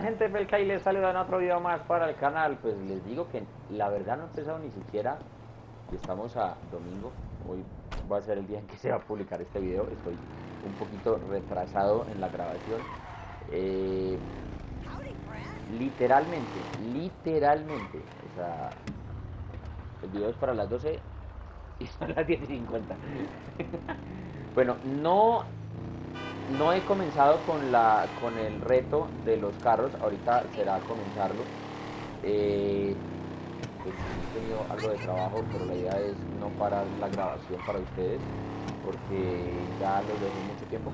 Gente, Felca y les saluda en otro video más para el canal. Pues les digo que la verdad no he empezado ni siquiera. Estamos a domingo. Hoy va a ser el día en que se va a publicar este video. Estoy un poquito retrasado en la grabación. Eh, literalmente, literalmente. O sea, el video es para las 12 y son las 10 y 50. bueno, no no he comenzado con la con el reto de los carros, ahorita será comenzarlo. Eh, pues he tenido algo de trabajo, pero la idea es no parar la grabación para ustedes, porque ya los dejo mucho tiempo.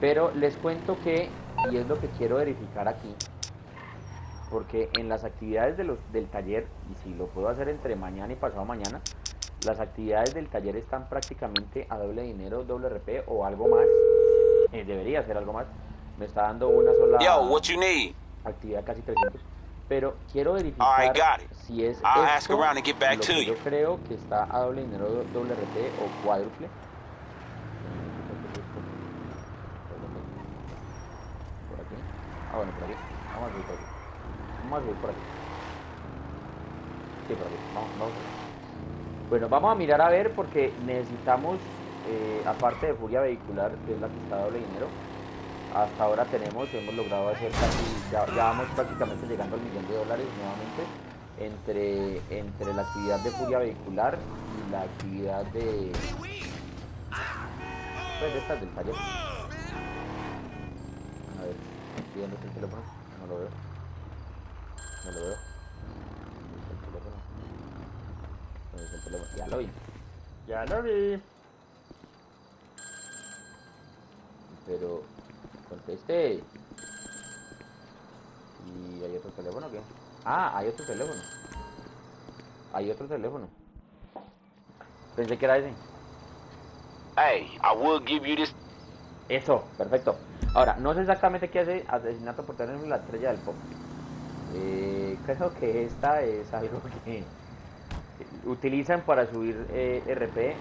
Pero les cuento que, y es lo que quiero verificar aquí, porque en las actividades del taller, y si lo puedo hacer entre mañana y pasado mañana, las actividades del taller están prácticamente a doble dinero, doble RP o algo más eh, debería hacer algo más. Me está dando una sola actividad casi 300. Pero quiero verificar si es esto lo que yo creo que está a doble dinero, doble RT o cuádruple. Por aquí. Ah, bueno, por aquí. Vamos a subir por aquí. Vamos a subir por aquí. Sí, por aquí. Vamos, vamos. Bueno, vamos a mirar a ver porque necesitamos eh, aparte de Furia Vehicular, que es la que está doble dinero, hasta ahora tenemos, hemos logrado hacer casi, ya, vamos prácticamente llegando al millón de dólares nuevamente entre, entre la actividad de Furia Vehicular y la actividad de... Pues de estas del taller. A ver, estoy viendo el teléfono, no lo veo. No lo veo. ¿Dónde está el teléfono? Ya lo vi. Ya lo vi. Pero conteste. ¿Y hay otro teléfono qué? Ah, hay otro teléfono. Hay otro teléfono. Pensé que era ese. Hey, I will give you this. Eso, perfecto. Ahora, no sé exactamente qué hace asesinato por tener la estrella del pop. Eh, creo que esta es algo que utilizan para subir eh, RP.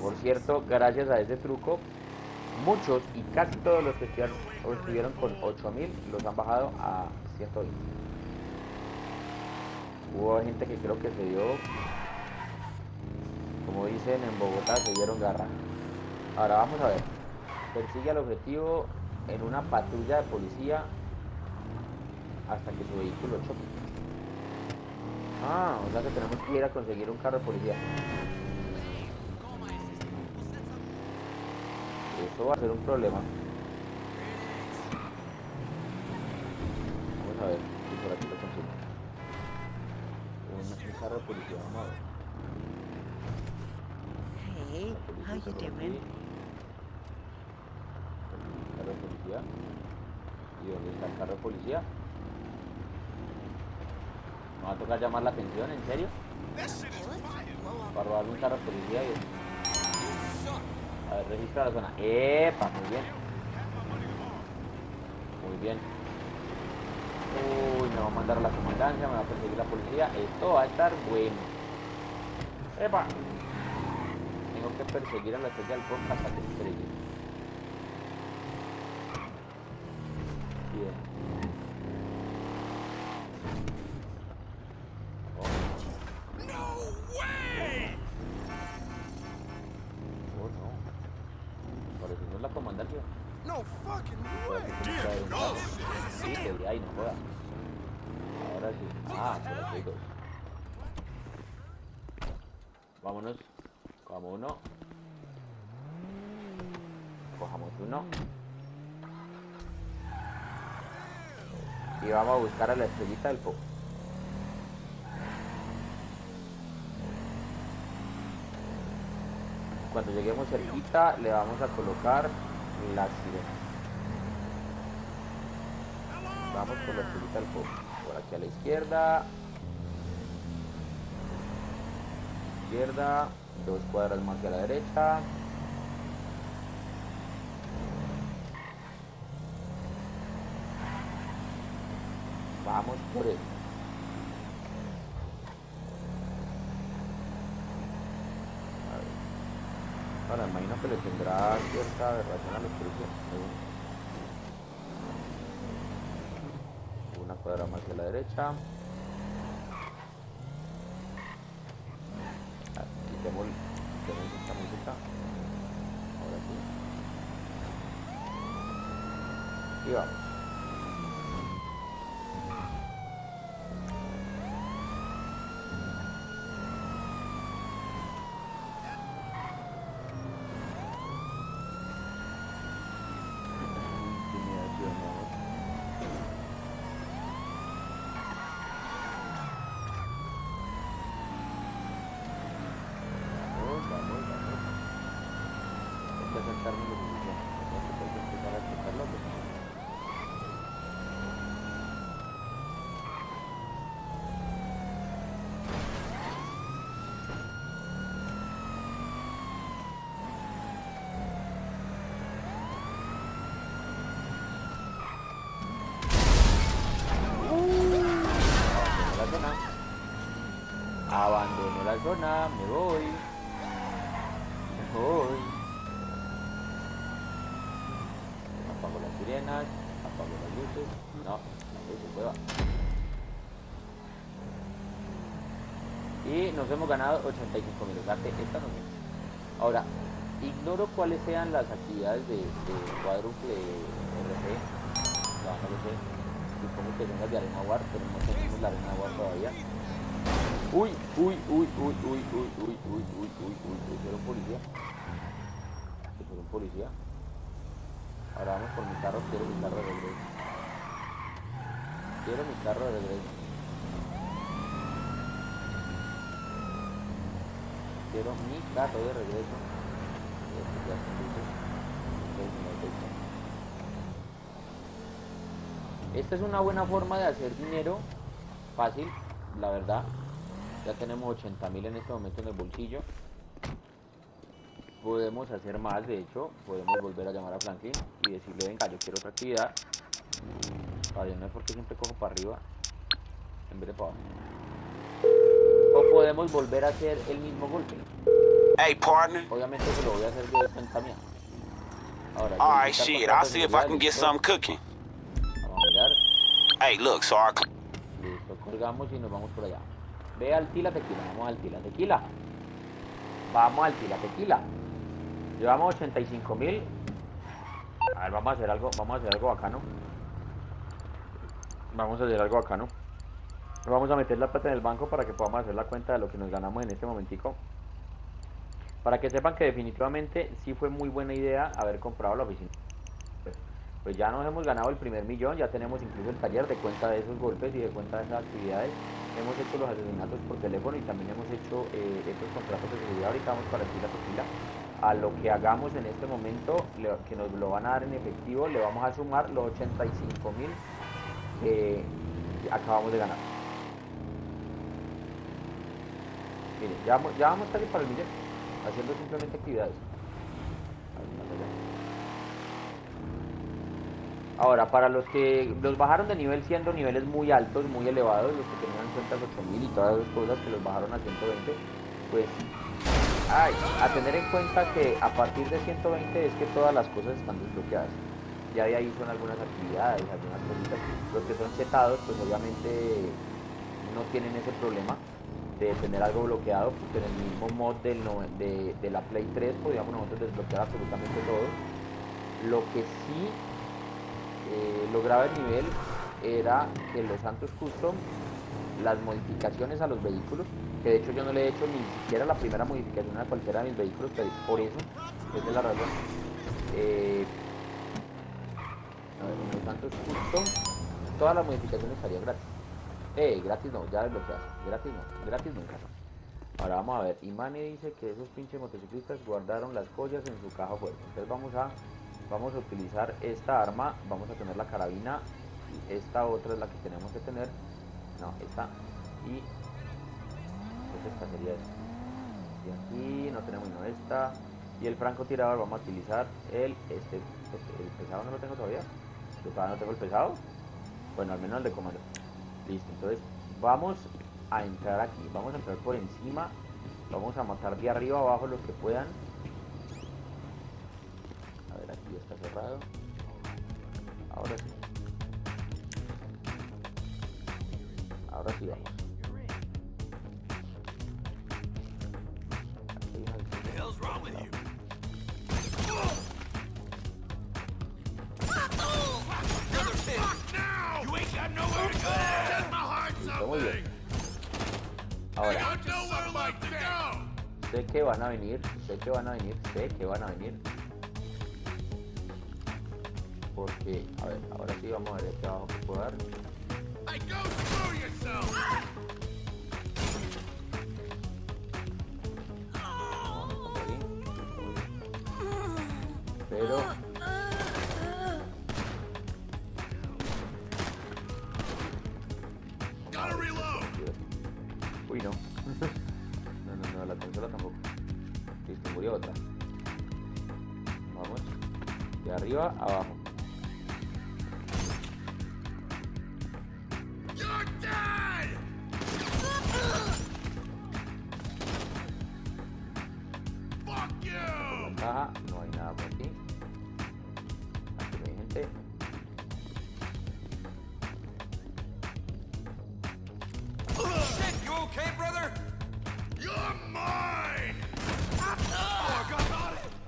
Por cierto, gracias a ese truco muchos y casi todos los que estuvieron, con 8000 los han bajado a 120. Hubo gente que creo que se dio, como dicen en Bogotá, se dieron garra. Ahora vamos a ver. Persigue al objetivo en una patrulla de policía hasta que su vehículo choque. Ah, o sea que tenemos que ir a conseguir un carro de policía. Esto va a ser un problema. Vamos a ver si por aquí lo consigo. Un, carro de policía, vamos a ver. Hey, how you doing? Carro de policía. ¿Y dónde está el carro de policía? ¿Me va a tocar llamar la atención? ¿En serio? Para robarme un carro de policía y... Registra la zona. ¡Epa! Muy bien. Muy bien. Uy, me va a mandar a la comandancia, me va a perseguir la policía. Esto va a estar bueno. ¡Epa! Tengo que perseguir a la estrella del pop hasta que estrelle. Bien. la comandancia. No fucking way. Sí, que ahí no joda. Ahora sí. Ah, pero aquí hay dos. Vámonos. Cojamos uno. Cojamos uno. Y vamos a buscar a la estrellita del pop. cuando lleguemos cerquita le vamos a colocar la sirena vamos con la estrellita del fuego por aquí a la izquierda izquierda dos cuadras más hacia la derecha vamos por él Bueno, imagino que le tendrá cierta aberración a los policías. cuadra más a la derecha. Ah, Quitemos, quitemos esta música. Ahora sí. Y vamos. Intimidación, vamos. Vamos, vamos, vamos. Hay que acercarnos lo suficiente. Entonces hay que empezar a tocarlo. pues. Abandono la zona. Zona, me voy. Me voy. Apago las sirenas, apago las luces. No, la luz se puede. Y nos hemos ganado 85 mil. Esta no es. Ahora, ignoro cuáles sean las actividades de, de cuádruple RP. No, no lo sé. Supongo que son las de arena war, pero no tenemos la arena war todavía. Uy, uy, uy, uy, uy, uy, uy, uy, uy, uy, uy, uy, fueron policía. Fueron policía. Ahora vamos por mi carro, quiero mi carro de regreso. Quiero mi carro de regreso. Quiero mi carro de regreso. Este. Esta es una buena forma de hacer dinero fácil, la verdad. Ya tenemos 80 mil en este momento en el bolsillo. Podemos hacer más, de hecho, podemos volver a llamar a Franklin y decirle, venga, yo quiero otra actividad. Vale, no es porque siempre cojo para arriba en vez de para abajo. O podemos volver a hacer el mismo golpe. Hey, partner. Obviamente se lo voy a hacer yo de cuenta mía. Ahora, All right, solicitar shit. I'll see if I can get something cooking. Vamos a mirar. Hey, look, so cl- Listo, colgamos y nos vamos por allá. Ve al Tila Tequila, vamos al Tila Tequila. Vamos al Tila Tequila. Llevamos 85 mil. A ver, vamos a hacer algo, vamos a hacer algo bacano. Vamos a hacer algo bacano. Vamos a meter la plata en el banco para que podamos hacer la cuenta de lo que nos ganamos en este momentico. Para que sepan que definitivamente sí fue muy buena idea haber comprado la oficina. Pues, pues ya nos hemos ganado el primer millón, ya tenemos incluso el taller de cuenta de esos golpes y de cuenta de esas actividades. Hemos hecho los asesinatos por teléfono y también hemos hecho eh, estos contratos de seguridad. Ahorita vamos para Tila Tequila. A lo que hagamos en este momento, le- que nos lo van a dar en efectivo, le vamos a sumar los 85 mil que acabamos de ganar. Miren, ya, ya vamos casi para el millón, haciendo simplemente actividades. A ver, más allá. Ahora, para los que los bajaron de nivel siendo niveles muy altos, muy elevados, los que tenían cuentas 8000 y todas esas cosas que los bajaron a 120, pues ay, a tener en cuenta que a partir de 120 es que todas las cosas están desbloqueadas. Ya de ahí son algunas actividades, algunas cositas. Los que son setados, pues obviamente no tienen ese problema de tener algo bloqueado, porque en el mismo mod de, de la Play 3 podíamos nosotros desbloquear absolutamente todo. Lo que sí eh, lograba el nivel era que los Santos Custom, las modificaciones a los vehículos, que de hecho yo no le he hecho ni siquiera la primera modificación a cualquiera de mis vehículos, por eso, esa es la razón. Eh, a ver, los Santos Custom, todas las modificaciones estarían gratis. Eh, gratis no, ya desbloqueadas. Gratis no, gratis nunca. Ahora vamos a ver, Imani dice que esos pinches motociclistas guardaron las joyas en su caja fuerte. Entonces vamos a vamos a utilizar esta arma, vamos a tener la carabina, y esta otra es la que tenemos que tener, no, esta, y pues esta sería esta. Y aquí no tenemos no esta, y el francotirador vamos a utilizar el, este, este, el pesado no lo tengo todavía, yo todavía no tengo el pesado, bueno, al menos el de comando. Listo, entonces vamos a entrar aquí, vamos a entrar por encima, vamos a matar de arriba abajo los que puedan está cerrado. Ahora sí. Ahora sí vamos. Ahora, van a venir, sé que van a venir, sé que van a venir, porque, a ver, ahora sí vamos a ver yourself! Vamos a aquí. Pero! Uy, no. No, no, no, la consola tampoco. Listo, murió otra. Vamos. De arriba a abajo.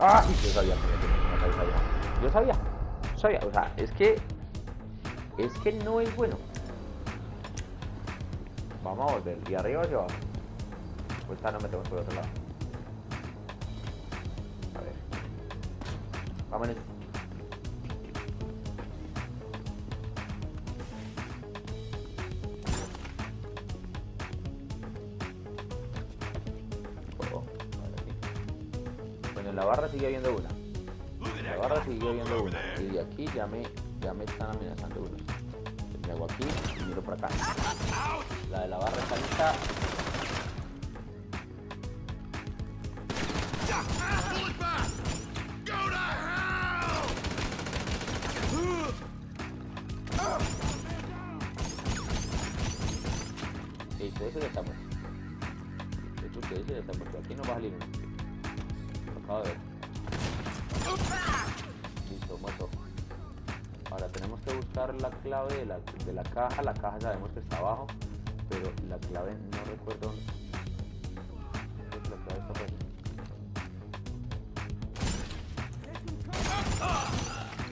¡Ah! Yo sabía matar, sabía. Yo sabía. Sabía. O sea, es que. Es que no es bueno. Vamos a volver. ¿De arriba hacia abajo? Pues esta no metemos por otro lado. A ver. Vámonos. En la barra sigue habiendo una. En la barra sigue habiendo una. Y de aquí ya me, ya me están amenazando. Entonces me hago aquí y miro por acá. La de la barra está lista. Listo, eso ya está muerto. Que ese ya está. Aquí no va a salir uno. Ver. Listo, muerto. Ahora tenemos que buscar la clave de la, de la caja. La caja sabemos que está abajo. Pero la clave no recuerdo dónde. La clave está por.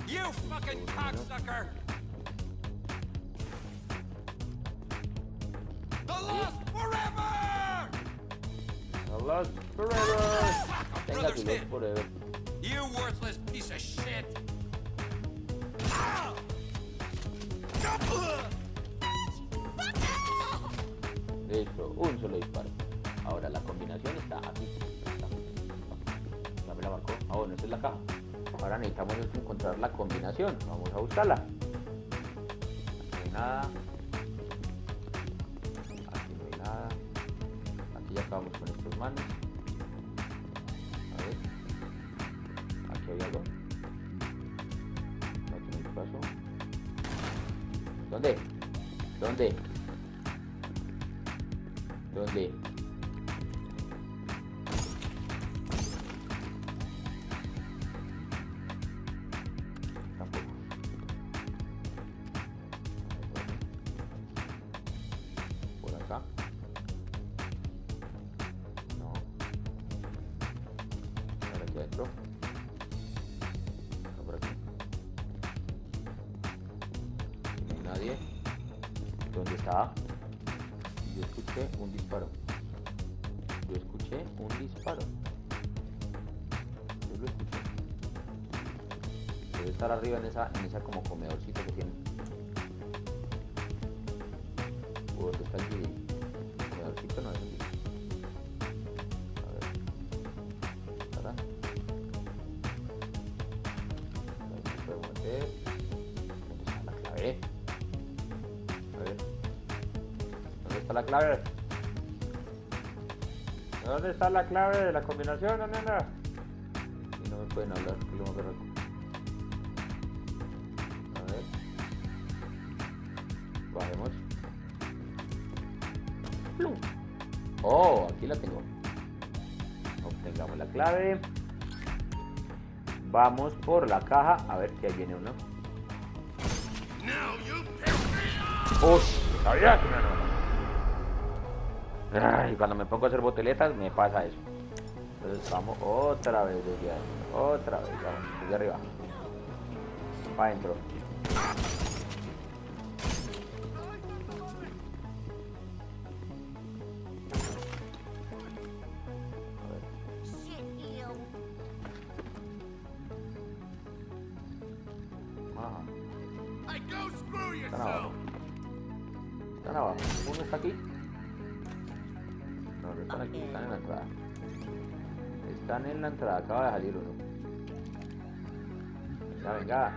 You fucking cocksucker! The lost forever! The Lost Forever. Venga, tu Forever. You worthless piece of shit! Listo, un solo disparo. Ahora la combinación está aquí. Ya me la marcó. Ah, bueno, esa es la caja. Ahora necesitamos es encontrar la combinación. Vamos a buscarla. Aquí no hay nada. ¿Dónde? ¿Dónde? ¿Dónde? ¿Dónde está? Yo escuché un disparo. Yo escuché un disparo. Yo lo escuché. Debe estar arriba en esa, en esa como comedorcito que tiene. ¿O dónde está? Clave? ¿Dónde está la clave de la combinación, no, nena? Y no me pueden hablar, que lo. A ver. Bajemos. ¡Plum! Oh, aquí la tengo. Obtengamos la clave. Vamos por la caja. A ver si ahí viene uno. ¡Uy! Sabía que me Ay, cuando me pongo a hacer boteletas me pasa eso. Entonces vamos otra vez desde ahí. Otra vez, vamos, desde arriba. Para adentro. Están abajo. Están abajo. Uno está aquí. Aquí, están en la entrada. Están en la entrada, acaba de salir uno. Venga, venga.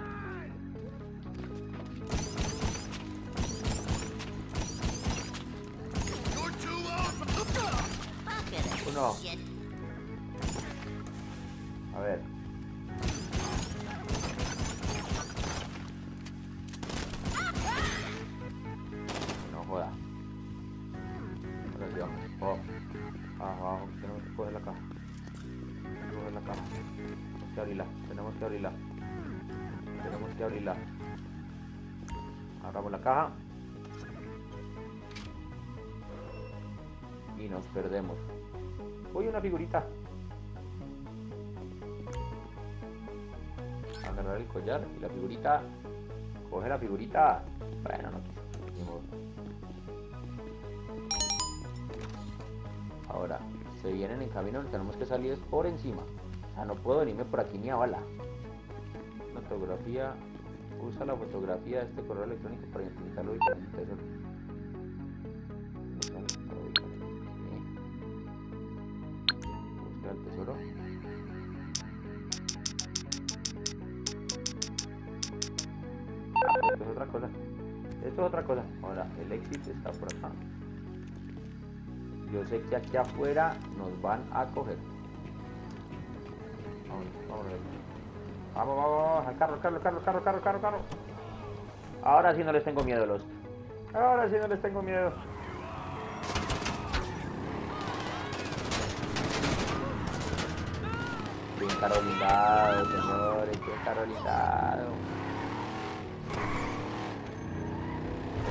Uno. Abajo. Tenemos que coger la caja. Tenemos que coger la caja. Tenemos que abrirla. Tenemos que abrirla. Tenemos que abrirla. Abramos la caja. Y nos perdemos. Uy, una figurita. Agarrar el collar y la figurita. Coge la figurita. Bueno, no quiso. Ahora, se vienen en camino, tenemos que salir por encima. O sea, no puedo venirme por aquí ni a bala. Fotografía. Usa la fotografía de este correo electrónico para identificarlo y para el tesoro. Tesoro. Ah, esto es otra cosa. Esto es otra cosa. Ahora, el exit está por acá. Yo sé que aquí afuera nos van a coger. Vamos, vamos, vamos, vamos, al carro, carro, carro, carro, carro, carro, carro. Ahora sí no les tengo miedo, los. Ahora sí no les tengo miedo. Bien carolindado, señores, bien carolindado.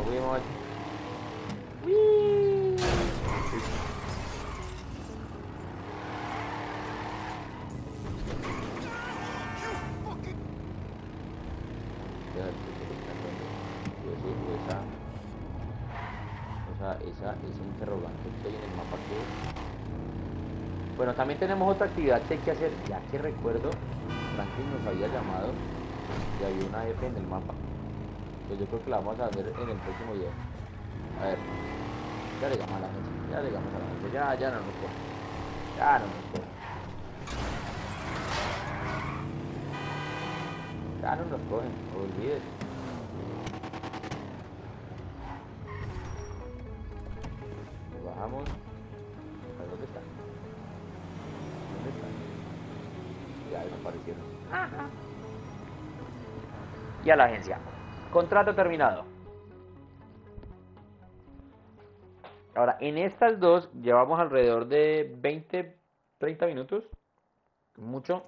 Subimos. También tenemos otra actividad que hay que hacer, ya que recuerdo, Franklin nos había llamado y había una F en el mapa. Pues yo creo que la vamos a hacer en el próximo video. A ver, ya le llamamos a la gente, ya le llamamos a la gente, ya, ya no nos coge. Ya no nos coge. Ya no nos cogen, olvídese. Y a la agencia. Contrato terminado. Ahora, en estas dos llevamos alrededor de 20, 30 minutos. Mucho.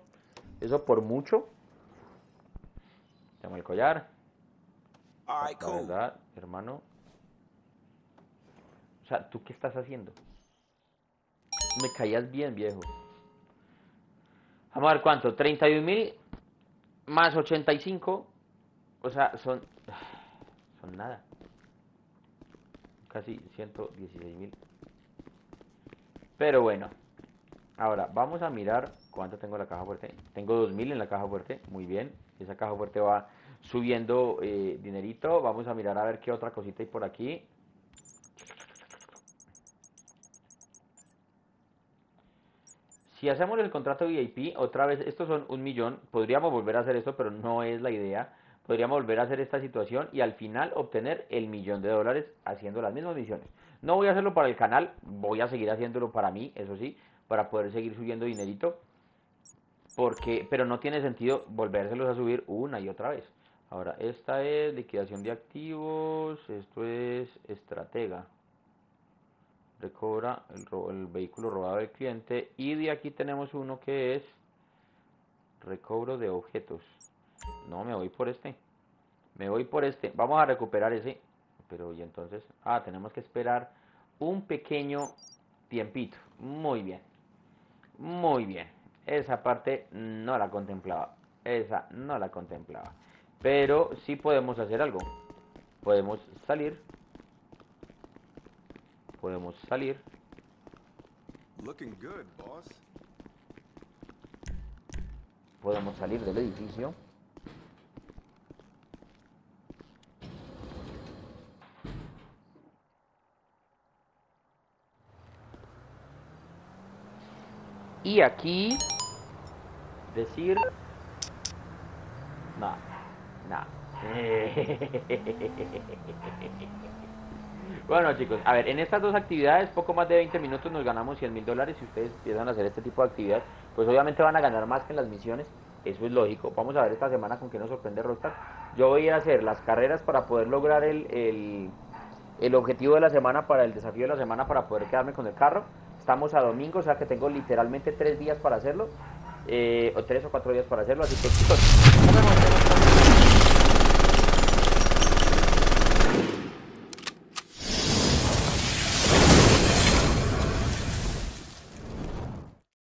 Eso por mucho. Llama el collar. La verdad, hermano. O sea, ¿tú qué estás haciendo? Me caías bien, viejo. Vamos a ver cuánto. 31 mil más 85. O sea, son. Son nada. Casi 116 mil. Pero bueno. Ahora, vamos a mirar cuánto tengo en la caja fuerte. Tengo 2000 en la caja fuerte. Muy bien. Esa caja fuerte va subiendo eh, dinerito. Vamos a mirar a ver qué otra cosita hay por aquí. Si hacemos el contrato VIP, otra vez, estos son un millón, podríamos volver a hacer esto, pero no es la idea. Podríamos volver a hacer esta situación y al final obtener el millón de dólares haciendo las mismas misiones. No voy a hacerlo para el canal, voy a seguir haciéndolo para mí, eso sí, para poder seguir subiendo dinerito. Porque, pero no tiene sentido volvérselos a subir una y otra vez. Ahora, esta es liquidación de activos, esto es estratega recobra el, vehículo robado del cliente y de aquí tenemos uno que es recobro de objetos no me voy por este me voy por este vamos a recuperar ese pero y entonces ah tenemos que esperar un pequeño tiempito. Muy bien. Muy bien. Esa parte no la contemplaba. Esa no la contemplaba. Pero sí podemos hacer algo. Podemos salir. Podemos salir. Looking good, boss. Podemos salir del edificio. Y aquí decir no, no. Bueno chicos, a ver, en estas dos actividades, poco más de 20 minutos nos ganamos 100 mil dólares. Si ustedes empiezan a hacer este tipo de actividades, pues obviamente van a ganar más que en las misiones. Eso es lógico. Vamos a ver esta semana con qué nos sorprende Rockstar. Yo voy a hacer las carreras para poder lograr el, el, el objetivo de la semana, para el desafío de la semana, para poder quedarme con el carro. Estamos a domingo, o sea que tengo literalmente tres días para hacerlo. eh, o tres o cuatro días para hacerlo. Así que chicos,